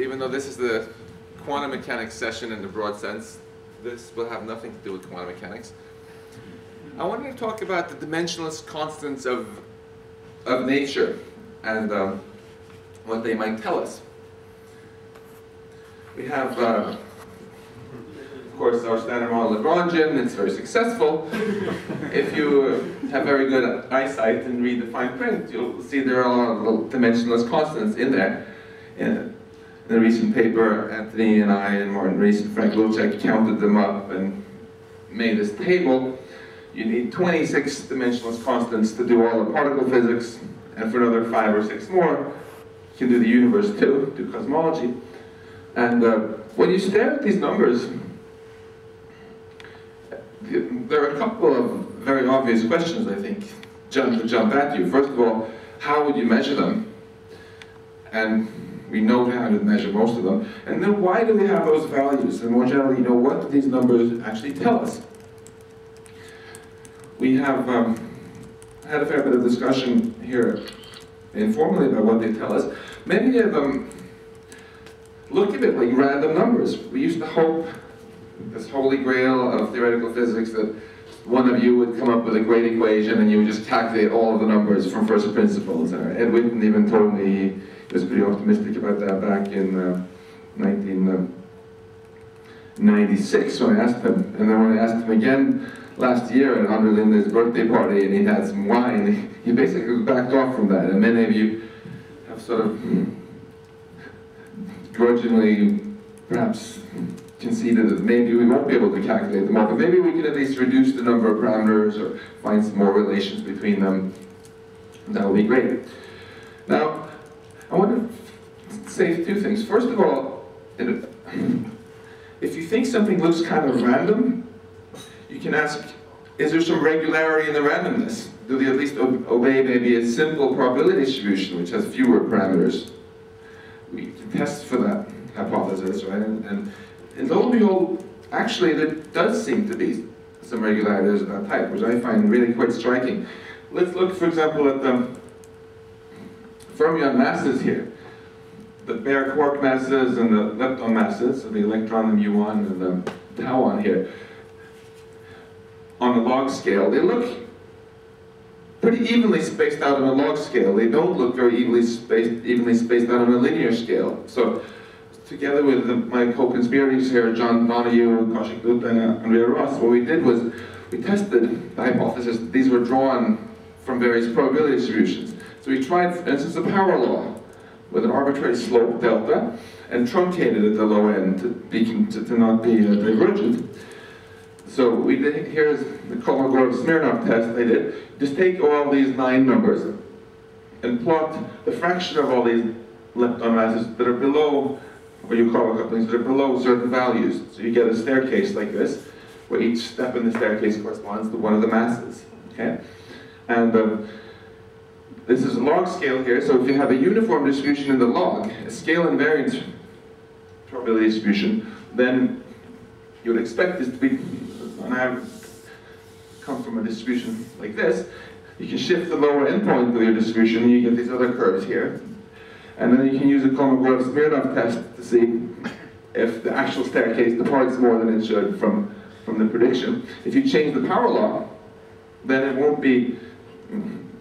even though this is the quantum mechanics session in the broad sense, this will have nothing to do with quantum mechanics. I wanted to talk about the dimensionless constants of, of nature and um, what they might tell us. We have, uh, of course, our standard model Lagrangian. It's very successful. if you have very good eyesight and read the fine print, you'll see there are a lot of dimensionless constants in there. In a recent paper, Anthony and I and Martin Rees and Frank Wilczek counted them up and made this table. You need 26 dimensionless constants to do all the particle physics, and for another five or six more, you can do the universe too, do cosmology. And uh, when you stare at these numbers, there are a couple of very obvious questions, I think, jump to jump at you. First of all, how would you measure them? And we know how to measure most of them. And then why do we have those values? And more generally, you know, what do these numbers actually tell us? We have um, had a fair bit of discussion here informally about what they tell us. Many of them look a bit like random numbers. We used to hope this holy grail of theoretical physics that one of you would come up with a great equation and you would just calculate all of the numbers from first principles. Uh, Ed Witten even told me was pretty optimistic about that back in uh, 1996 uh, when I asked him. And then when I asked him again last year at Andrei Linde's birthday party and he had some wine, he basically backed off from that. And many of you have sort of grudgingly perhaps conceded that maybe we won't be able to calculate them all, but maybe we can at least reduce the number of parameters or find some more relations between them. That would be great. Now, I want to say two things. First of all, if you think something looks kind of random, you can ask, is there some regularity in the randomness? Do they at least obey maybe a simple probability distribution which has fewer parameters? We can test for that hypothesis, right? And, and, and lo and behold, actually there does seem to be some regularities of that type, which I find really quite striking. Let's look, for example, at the fermion masses here. The bare quark masses and the lepton masses, so the electron, the muon, and the tauon here. On a log scale, they look pretty evenly spaced out on a log scale. They don't look very evenly spaced, evenly spaced out on a linear scale. So together with the, my co-conspirators here, John Donoghue, Kaushik Dutta, and Andreas Ross, what we did was we tested the hypothesis that these were drawn from various probability distributions. So we tried, for instance, a power law with an arbitrary slope delta and truncated at the low end to, be, to, to not be uh, divergent. So we did, here's the Kolmogorov-Smirnov test they did. Just take all these nine numbers and plot the fraction of all these lepton masses that are below, or you call couplings, that are below certain values. So you get a staircase like this, where each step in the staircase corresponds to one of the masses, okay? And um, this is a log scale here, so if you have a uniform distribution in the log, a scale invariant probability distribution, then you would expect this to be and I come from a distribution like this, you can shift the lower endpoint of your distribution and you get these other curves here. And then you can use a Kolmogorov-Smirnov test to see if the actual staircase departs more than it should from, from the prediction. If you change the power law, then it won't be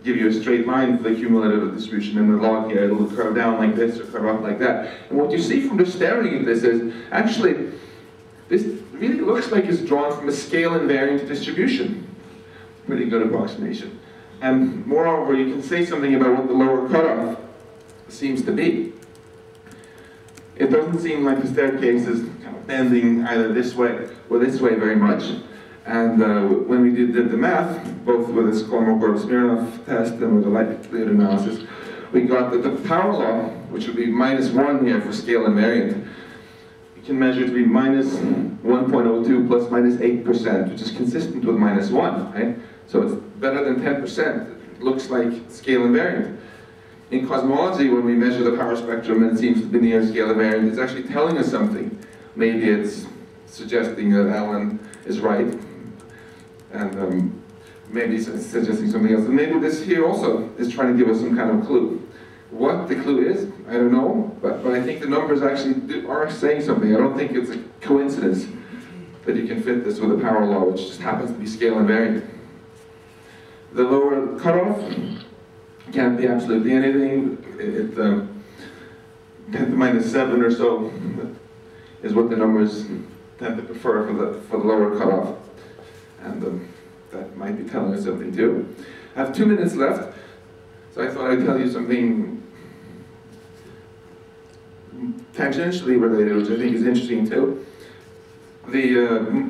give you a straight line for the cumulative distribution in the log here. It'll curve down like this or curve up like that. And what you see from just staring at this is actually this really looks like it's drawn from a scale invariant distribution. Pretty good approximation. And moreover, you can say something about what the lower cutoff seems to be. It doesn't seem like the staircase is kind of bending either this way or this way very much. And uh, when we did, did, the math, both with this Kolmogorov-Smirnov test and with the likelihood analysis, we got that the power law, which would be minus one here for scale invariant, we can measure to be minus 1.02 plus minus 8%, which is consistent with minus 1, right? So it's better than 10%. It looks like scale invariant. In cosmology, when we measure the power spectrum and it seems to be near scale invariant, it's actually telling us something. Maybe it's suggesting that Alan is right, and um, maybe suggesting something else. And maybe this here also is trying to give us some kind of clue. What the clue is, I don't know, but, but I think the numbers actually do- are saying something. I don't think it's a coincidence that you can fit this with a power law, which just happens to be scale invariant. The lower cutoff can't be absolutely anything. It, um, 10 to minus 7 or so is what the numbers tend to prefer for the, for the lower cutoff. And um, that might be telling us something too. I have two minutes left, so I thought I'd tell you something tangentially related, which I think is interesting too. The uh,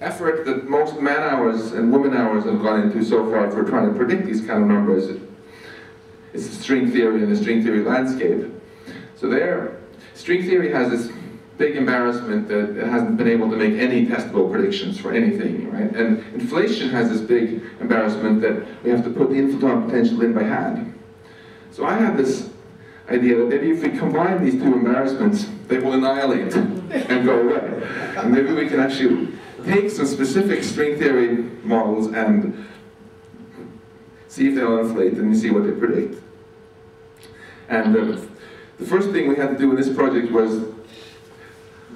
effort that most man hours and woman hours have gone into so far for trying to predict these kind of numbers is string theory and the string theory landscape. So there, string theory has this big embarrassment that it hasn't been able to make any testable predictions for anything, right? And inflation has this big embarrassment that we have to put the inflaton potential in by hand. So I have this idea that maybe if we combine these two embarrassments, they will annihilate and go away. And maybe we can actually take some specific string theory models and see if they'll inflate and see what they predict. And uh, the first thing we had to do in this project was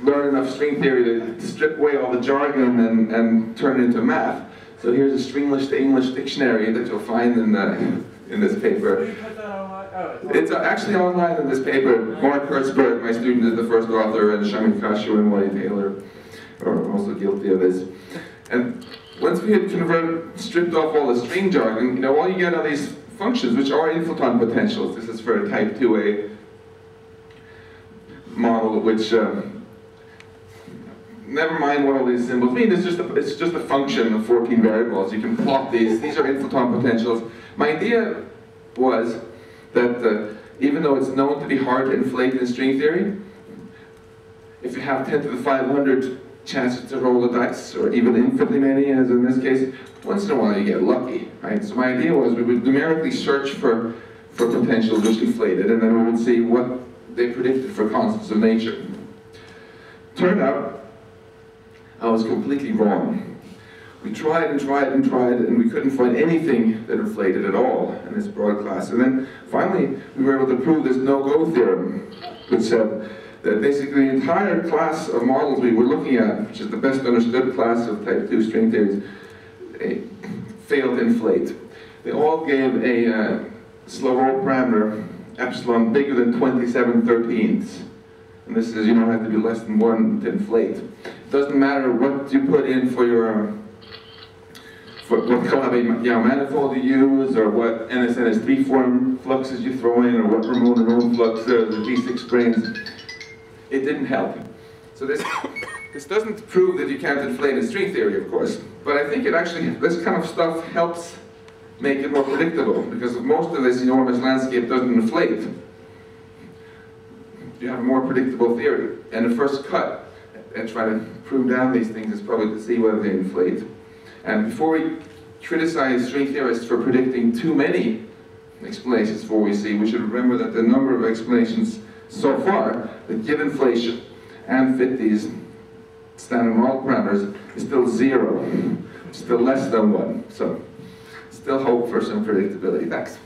learn enough string theory to strip away all the jargon and, and turn it into math. So here's a Stringlish to English dictionary that you'll find in, the, in this paper. Did you put that online? Oh, it's. Actually online in this paper. Mark Hertzberg, my student, is the first author, and Shamit Kachru and Wati Taylor are also guilty of this. And once we had converted, stripped off all the string jargon, you know, all you get are these functions, which are inflaton potentials. This is for a type 2A model, which, um, never mind what all these symbols mean, it's just, a, it's just a function of 14 variables. You can plot these, these are inflaton potentials. My idea was that uh, even though it's known to be hard to inflate in string theory, if you have 10 to the 500 chances to roll the dice, or even infinitely many, as in this case, once in a while you get lucky, right? So my idea was we would numerically search for, for potentials which inflated, and then we would see what they predicted for constants of nature. Turned out, I was completely wrong. We tried and tried and tried, and we couldn't find anything that inflated at all in this broad class. And then finally, we were able to prove this no-go theorem, which said that basically the entire class of models we were looking at, which is the best understood class of type 2 string theories, eh, failed to inflate. They all gave a uh, slow roll parameter, epsilon, bigger than 27 thirteenths. And this is, you don't have to be less than 1 to inflate. Doesn't matter what you put in for your for what Calabi Yau manifold you use, or what NSNS3 form fluxes you throw in, or what Ramond-Ramond flux, uh, the D6 branes, it didn't help. So this, this doesn't prove that you can't inflate in string theory, of course, but I think it actually, this kind of stuff helps make it more predictable, because most of this enormous landscape doesn't inflate. You have a more predictable theory. And the first cut at trying to prove down these things is probably to see whether they inflate. And before we criticize string theorists for predicting too many explanations for what we see, we should remember that the number of explanations so far that give inflation and fit these standard model parameters is still zero, still less than one. So still hope for some predictability. Thanks.